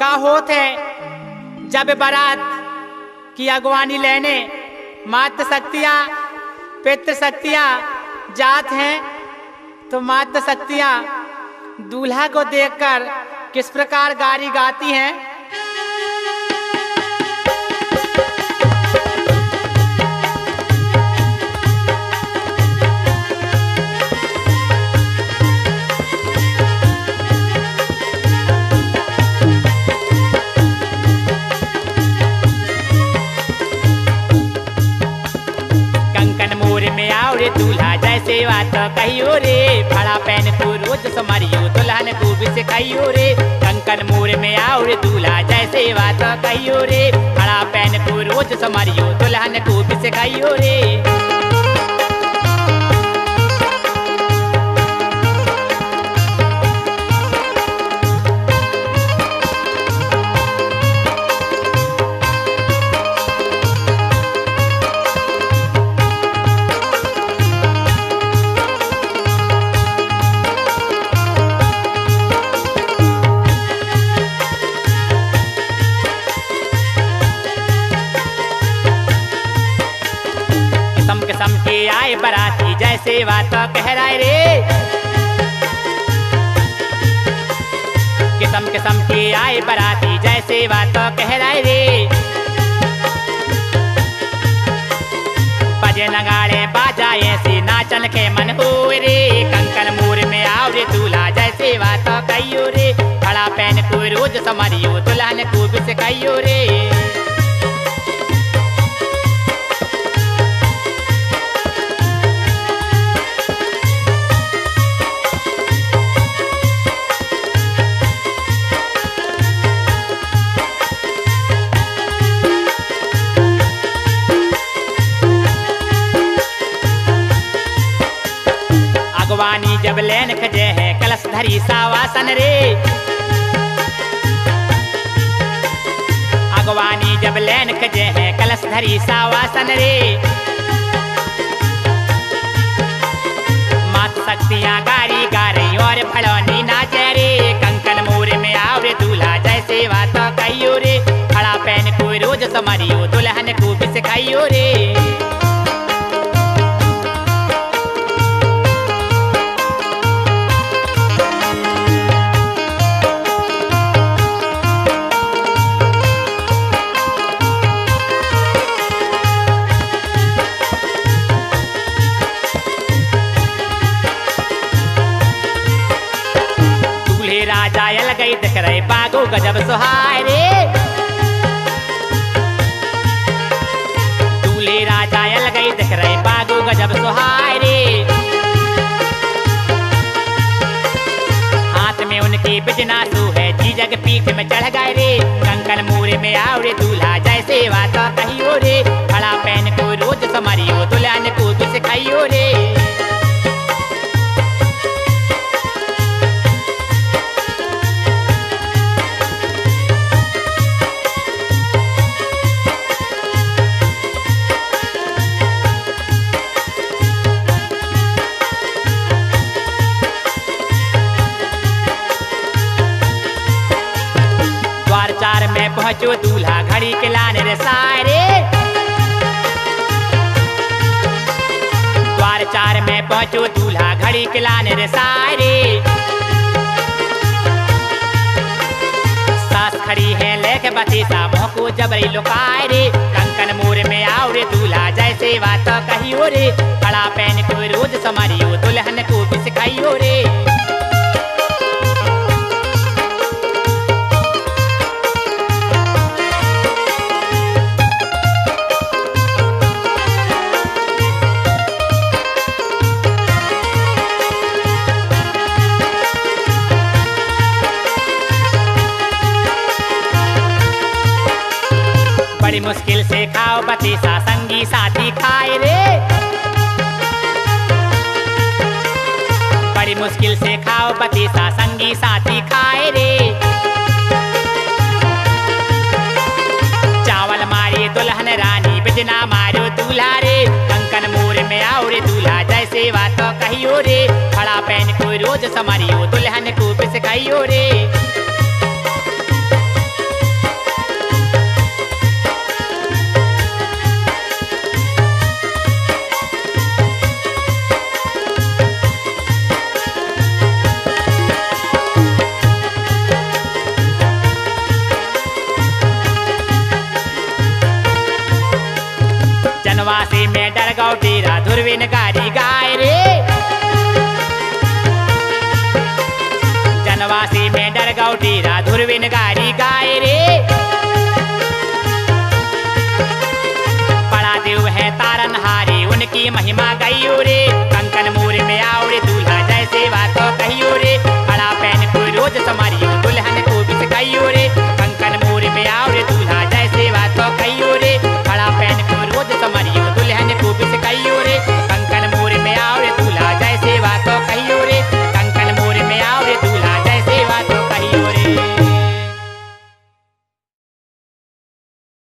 का होत है जब बारात की अगवानी लेने मात शक्तियाँ पितृ शक्तियाँ जात हैं तो मात शक्तियाँ दूल्हा को देखकर किस प्रकार गारी गाती हैं? दूल्हा जैसे बात कहियो रे। फड़ा पहन तू रोज समरियो, दुल्हन भी सिखाइयो रे। कंकन मोर में आओ रे दूल्हा जैसे बात कहियो रे। फड़ा पहन तू रोज समरियो, दुल्हन भी सिखाइयो रे। किसम किसम के आए बराती, जैसे बात कह रहा रे। किसम किसम के आए बराती, जैसे बात कह रहा रे। बजे नगाड़े बाजा, ऐसे नाचन के मन हो रे। कंकन मोर में आओ रे दूल्हा, जैसे बात कहियो रे। खड़ा पहन को रोज समारियो दुल्हन को भी सिखाइयो रे। धरी सावासन रे। अगवानी जब लेन खजे है, कलश धरी सावासन रे। मात शक्तियाँ गारी गा और फड़ौनी नाचे रे। कंकन मोर में आओ रे दूल्हा जैसे बात कहियो रे। खड़ा पहन को रोज समारियो दुल्हन को भी सिखाइयो रे। राजा यल गई दिख रहे बागो गजब सुहाय रे। दूल्हे राजा यल गई दिख रहे बागो गजब सुहाय रे। हाथ में उनके बिजना सू है। जी जग पीठ में चढ़ गए रे। कंकन मोरे में आओ रे। दूल्हा जैसे बात कहियो रे। खड़ा पहन को रोज समारियो। दुल्हन को भी सिखाइयो रे। में पहुंचो दूल्हा घड़ी के लाने रे सारे। द्वार चार में पहुंचो दूल्हा घड़ी के लाने रे सारे। सास खड़ी है लेके बतीसा को जबरी लुकाए रे। कंकन मोर में आओ रे, दूल्हा जैसे बात कहियो रे। कड़ा पहन को रोज समारियो दुल्हन बड़ी मुश्किल से खाओ बतीसा संगी साथी खाए रे। बड़ी मुश्किल से खाओ बतीसा संगी साथी खाए रे। चावल मारी, दुल्हन रानी, बिजना मारो दूल्हा रे। कंकन मोर में आओ रे दूल्हा, जैसे बात कहियो रे। खड़ा पहन को रोज समारियो, दुल्हन को भी सिखाइयो रे। जनवासी में डर गौ डेरा धुरविन गारी गाय रे। जनवासी में डर गौ डेरा धुरविन गारी गाय रे। बड़ा देव है तारन हारी उनकी महिमा गयू रे कंकन मोर में आओ दूल्हा